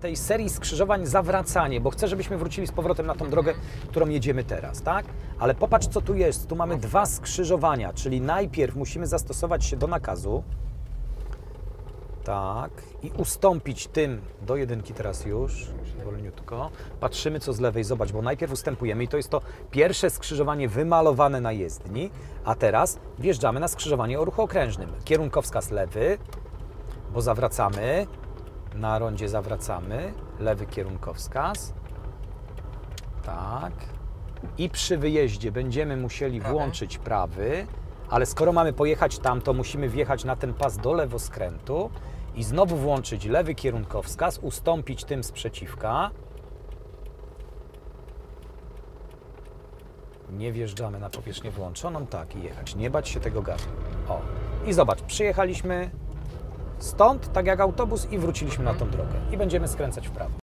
tej serii skrzyżowań zawracanie, bo chcę, żebyśmy wrócili z powrotem na tą drogę, którą jedziemy teraz, tak? Ale popatrz, co tu jest. Tu mamy dwa skrzyżowania, czyli najpierw musimy zastosować się do nakazu. Tak. I ustąpić tym do jedynki teraz już. Wolniutko. Patrzymy, co z lewej. Zobacz, bo najpierw ustępujemy i to jest to pierwsze skrzyżowanie wymalowane na jezdni, a teraz wjeżdżamy na skrzyżowanie o ruchu okrężnym. Kierunkowskaz lewy, bo zawracamy. Na rondzie zawracamy. Lewy kierunkowskaz. Tak. I przy wyjeździe będziemy musieli włączyć prawy, ale skoro mamy pojechać tam, to musimy wjechać na ten pas do lewoskrętu i znowu włączyć lewy kierunkowskaz, ustąpić tym sprzeciwka. Nie wjeżdżamy na powierzchnię wyłączoną, tak i jechać. Nie bać się tego gazu. O. I zobacz, przyjechaliśmy stąd, tak jak autobus, i wróciliśmy na tą drogę. I będziemy skręcać w prawo.